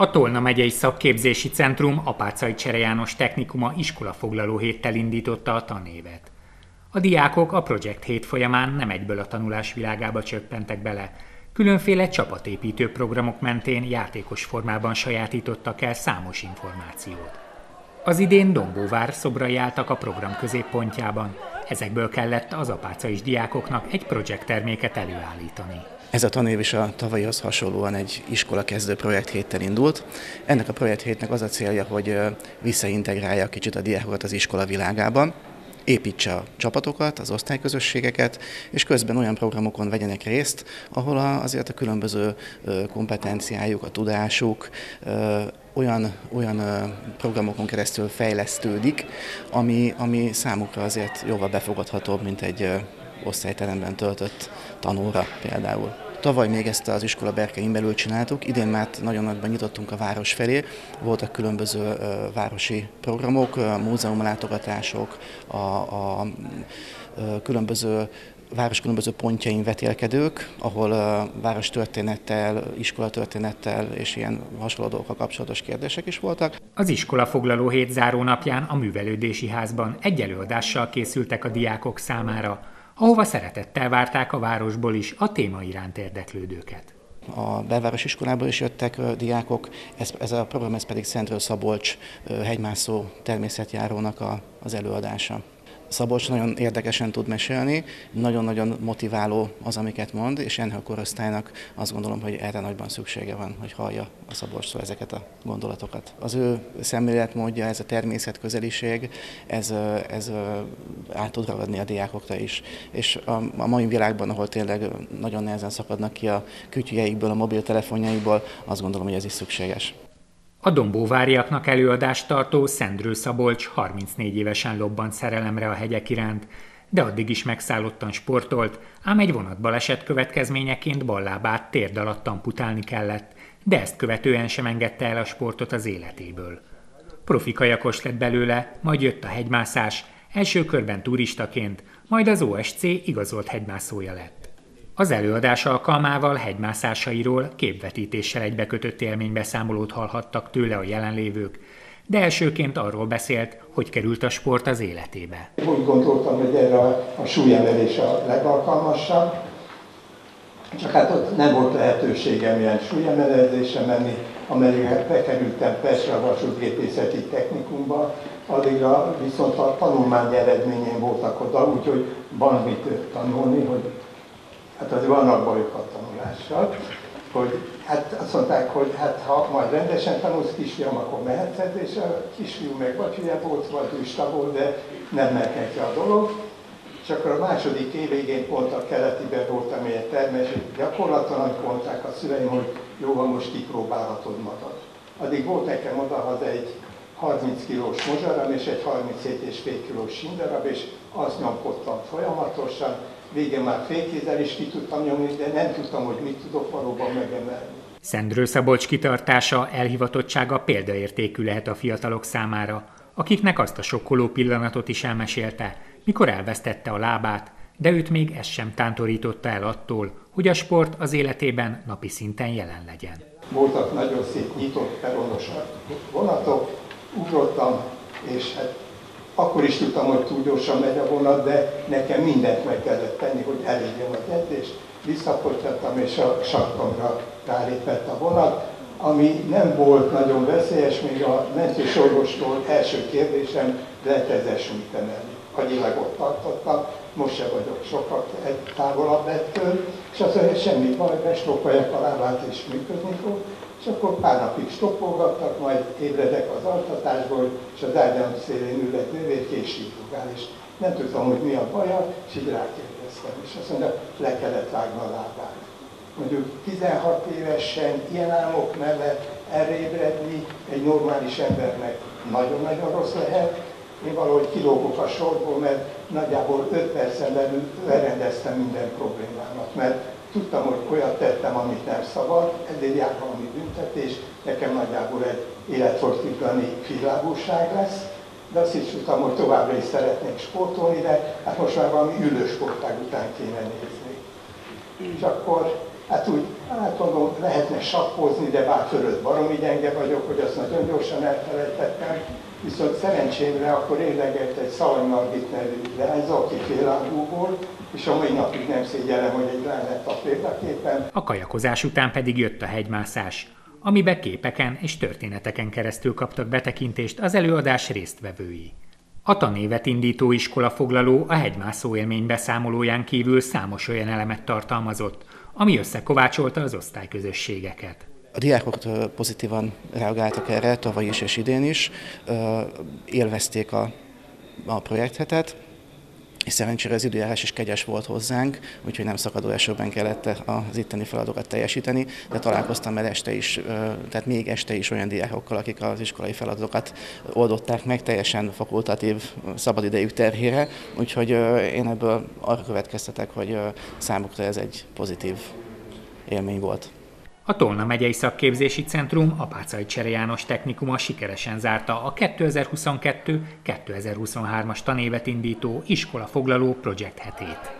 A Tolna megyei szakképzési centrum Apácai Csere János Technikuma iskolafoglaló héttel indította a tanévet. A diákok a projekt hét folyamán nem egyből a tanulás világába csöppentek bele, különféle csapatépítő programok mentén játékos formában sajátítottak el számos információt. Az idén Dombóvár szobrai álltak a program középpontjában, ezekből kellett az apácais diákoknak egy projektterméket előállítani. Ez a tanév is a tavalyhoz hasonlóan egy iskola kezdő projekt héttel indult. Ennek a projekt hétnek az a célja, hogy visszaintegrálja kicsit a diákokat az iskola világában, építse a csapatokat, az osztályközösségeket, és közben olyan programokon vegyenek részt, ahol azért a különböző kompetenciájuk, a tudásuk olyan, olyan programokon keresztül fejlesztődik, ami, ami számukra azért jóval befogadhatóbb, mint egy osztályteremben töltött tanóra például. Tavaly még ezt az iskola berkein belül csináltuk, idén már nagyon nagyban nyitottunk a város felé, voltak különböző városi programok, múzeumlátogatások, a, a különböző város különböző pontjain vetélkedők, ahol város történettel, iskola történettel és ilyen hasonló dolgokkal kapcsolatos kérdések is voltak. Az iskola foglaló hét záró napján a művelődési házban egy előadással készültek a diákok számára, ahova szeretettel várták a városból is a téma iránt érdeklődőket. A belváros iskolából is jöttek diákok, ez, ez a program ez pedig Szentről Szabolcs hegymászó természetjárónak a, az előadása. Szabolcs nagyon érdekesen tud mesélni, nagyon-nagyon motiváló az, amiket mond, és ennek a korosztálynak azt gondolom, hogy erre nagyban szüksége van, hogy hallja a Szabolcstól ezeket a gondolatokat. Az ő szemléletmódja, ez a természet közeliség, ez, ez át tud ragadni a diákokra is. És a, a mai világban, ahol tényleg nagyon nehezen szakadnak ki a kütyüjeikből, a mobiltelefonjaikból, azt gondolom, hogy ez is szükséges. A dombóváriaknak előadást tartó Szendrő Szabolcs 34 évesen lobbant szerelemre a hegyek iránt, de addig is megszállottan sportolt, ám egy vonatbaleset következményeként ballábát térd alatt amputálni kellett, de ezt követően sem engedte el a sportot az életéből. Profi kajakos lett belőle, majd jött a hegymászás, első körben turistaként, majd az OSC igazolt hegymászója lett. Az előadás alkalmával hegymászásairól képvetítéssel egybekötött élménybeszámolót hallhattak tőle a jelenlévők, de elsőként arról beszélt, hogy került a sport az életébe. Úgy gondoltam, hogy erre a súlyemelés a legalkalmasabb, csak hát ott nem volt lehetőségem ilyen súlyemelezésre menni, amelyre bekerültem Pestre a vasútgépészeti technikumba, addigra viszont a tanulmány eredményén voltak oda, úgyhogy van mit tanulni, hogy hát azért vannak bajok a tanulással, hogy hát azt mondták, hogy hát ha majd rendesen tanulsz kisfiam, akkor mehetsz, és a kisfiú meg vagy hülye volt, vagy lusta volt, de nem neki a dolog. És akkor a második év végén pont a keletiben voltam egy termes gyakorlaton, amikor mondták a szüleim, hogy jó van, most kipróbálhatod magad. Addig volt nekem odahaza egy 30 kilós mozsaram és egy 37,5 kilós sindarab, és azt nyomkodtam folyamatosan, végén már félkézzel is ki tudtam nyomni, de nem tudtam, hogy mit tudok valóban megemelni. Szendrő Szabolcs kitartása, elhivatottsága példaértékű lehet a fiatalok számára, akiknek azt a sokkoló pillanatot is elmesélte, mikor elvesztette a lábát, de őt még ez sem tántorította el attól, hogy a sport az életében napi szinten jelen legyen. Voltak nagyon szép nyitott peronos vonatok, ugrottam, és hát akkor is tudtam, hogy túl gyorsan megy a vonat, de nekem mindent meg kellett tenni, hogy elérjem az edzést. Visszafogytattam, és a sarkamra rálépett a vonat, ami nem volt nagyon veszélyes, még a mentős orvostól első kérdésem lehet súlyt emelni. Agyilag ott tartottam, most se vagyok sokat távolabb ettől, és mondja, semmi baj, bestoppolják a lábát és működni fog és akkor pár napig stoppolgattak, majd ébredek az altatásból, és az ágyam szélén ül egy nővér, és és nem tudtam, hogy mi a baja, és így rákérdeztem, és azt mondja, le kellett vágni a lábát. Mondjuk 16 évesen ilyen álmok mellett elébredni egy normális embernek nagyon-nagyon rossz lehet. Én valahogy kilógok a sorból, mert nagyjából 5 percen belül lerendeztem minden problémámat, mert Tudtam, hogy olyat tettem, amit nem szabad, ezért jár valami büntetés, nekem nagyjából egy életfogytiglani filágúság lesz, de azt is tudtam, hogy továbbra is szeretnék sportolni, de hát most már valami ülősportág után kéne nézni. És akkor Hát úgy, hát mondom, lehetne sakkozni, de bár fölött baromi gyenge vagyok, hogy azt nagyon gyorsan elfelejtettem. Viszont szerencsémre akkor érlegelt egy Szalai Margit nevű leányzó, aki félálló volt, és a mai napig nem szégyellem, hogy egy lány lett a példaképen. A kajakozás után pedig jött a hegymászás, amiben képeken és történeteken keresztül kaptak betekintést az előadás résztvevői. A tanévet indító iskola foglaló a hegymászó élmény beszámolóján kívül számos olyan elemet tartalmazott, ami összekovácsolta az osztályközösségeket. A diákok pozitívan reagáltak erre, tavaly is és idén is, élvezték a, a projekthetet, és szerencsére az időjárás is kegyes volt hozzánk, úgyhogy nem szakadó esőben kellett az itteni feladatokat teljesíteni, de találkoztam el este is, tehát még este is olyan diákokkal, akik az iskolai feladatokat oldották meg teljesen fakultatív szabadidejük terhére, úgyhogy én ebből arra következtetek, hogy számukra ez egy pozitív élmény volt. A Tolna megyei szakképzési centrum Apácai Csere János technikuma sikeresen zárta a 2022-2023-as tanévet indító iskola foglaló projekt hetét.